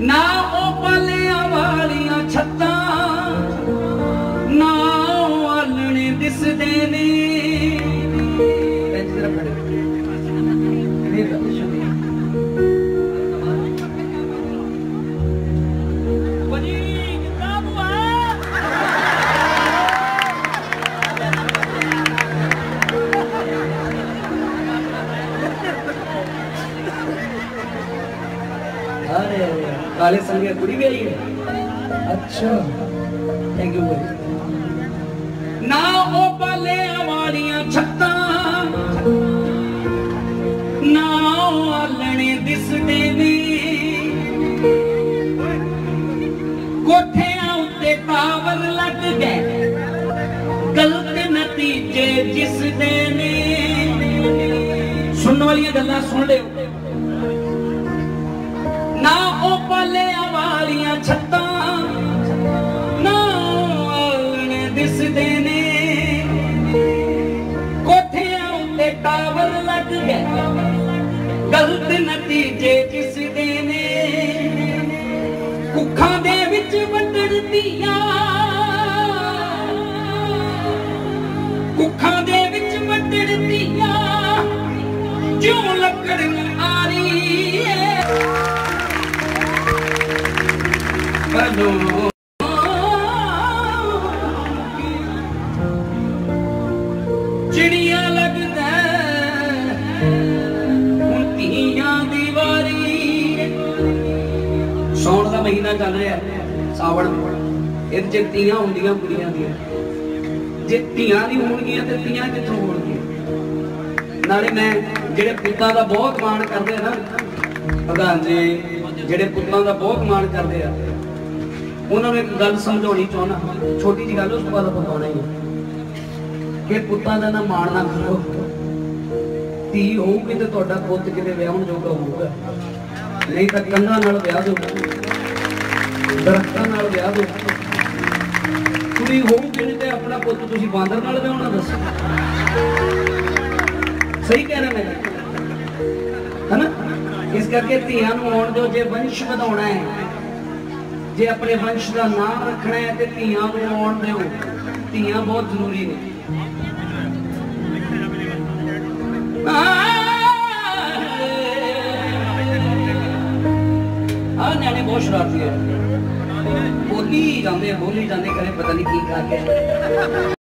ਨਾ ਅਰੇ ਕਾਲੇ ਸੰਗੇ ਕੁੜੀ ਵੀ ਆਈ ਹੈ ਅੱਛਾ ਥੈਂਕ ਯੂ ਨਾ ਉਹ ਪਾਲਿਆਂ ਵਾਲੀਆਂ ਛੱਤਾਂ ਨਾ ਉਹ ਆਲਣੇ ਦਿਸਦੇ ਨੇ ਕੋਠਿਆਂ ਉੱਤੇ ਟਾਵਰ ਲੱਗ ਗਏ ਗਲਤ ਨਤੀਜੇ ਜਿਸ ਦੇ ਨੇ ਸੁਣਨ ਵਾਲੀਆਂ ਗੱਲਾਂ ਸੁਣ ਲਿਓ ਉੱਤੇ ਲੱਗ ਗਏ ਗਲਤ ਨਤੀਜੇ ਦਿਸਦੇ ਨੇ? ਕੁੱਖਾਂ ਦੇ ਵਿੱਚ ਵੰਡੜਦੀਆਂ ਕੁੱਖਾਂ ਦੇ ਵਿੱਚ ਵੰਡੜਦੀਆਂ ਜਿਉਂ ਲੱਕੜ ਨੂੰ ਆਰੀ ਏ। ਬਲੋ। ਚਿੜੀਆਂ ਲੱਗਦਾ ਮਹੀਨਾ ਚੱਲ ਰਿਹਾ ਸਾਵਣ ਇਹ ਚ ਤੀਆਂ ਹੁੰਦੀਆਂ ਕੁੜੀਆਂ ਦੀਆਂ। ਜੇ ਧੀਆਂ ਦੀ ਹੋਣਗੀਆਂ ਤੇ ਤੀਆਂ ਕਿੱਥੋਂ ਹੋਣਗੀਆਂ? ਨਾਲੇ ਮੈਂ ਜਿਹੜੇ ਪੁੱਤਾਂ ਦਾ ਬਹੁਤ ਮਾਣ ਕਰਦੇ ਨਾ, ਪ੍ਰਧਾਨ ਜੀ, ਜਿਹੜੇ ਪੁੱਤਾਂ ਦਾ ਬਹੁਤ ਮਾਣ ਕਰਦੇ ਆ, ਉਹਨਾਂ ਨੂੰ ਇੱਕ ਗੱਲ ਸਮਝਾਉਣੀ ਚਾਹੁੰਦਾ। ਛੋਟੀ ਜੀ ਗੱਲ ਉਸ ਤੋਂ ਬਾਅਦ ਆਪਾਂ ਹੀ ਕਿ ਪੁੱਤਾਂ ਦਾ ਨਾ ਮਾਣ ਨਾ ਕਰੋ। ਧੀ ਹੋਊਗੀ ਤੇ ਤੁਹਾਡਾ ਪੁੱਤ ਕਿਤੇ ਵਿਆਹਣ ਜੋਗਾ ਹੋਊਗਾ। ਨਹੀਂ ਤਾਂ ਕੰਧਾਂ ਨਾਲ ਵਿਆਹ ਦਿਓ। ਦਰਖਤਾਂ ਨਾਲ ਵਿਆਹ ਦਿਓ ਕੁੜੀ ਹੋਊਗੀ ਨਹੀਂ ਤੇ ਆਪਣਾ ਪੁੱਤ ਤੁਸੀਂ ਬਾਂਦਰ ਨਾਲ ਵਿਆਹਣਾ ਦੱਸੋ। ਸਹੀ ਕਹਿ ਰਿਹਾ ਮੈਂ ਹਨਾ? ਇਸ ਕਰਕੇ ਧੀਆਂ ਨੂੰ ਆਉਣ ਦਿਓ, ਜੇ ਵੰਸ਼ ਵਧਾਉਣਾ ਹੈ, ਜੇ ਆਪਣੇ ਵੰਸ਼ ਦਾ ਨਾਮ ਰੱਖਣਾ ਹੈ ਤੇ ਧੀਆਂ ਨੂੰ ਆਉਣ ਦਿਓ। ਧੀਆਂ ਬਹੁਤ ਜ਼ਰੂਰੀ ਨੇ। ਆ ਸ਼ਰਾਰਤੀ ਹੈ। ਬੋਲੀ ਜਾਂਦੇ ਆ, ਬੋਲੀ ਜਾਂਦੇ ਕਰੇ ਪਤਾ ਨਹੀਂ ਕੀ ਕਰਕੇ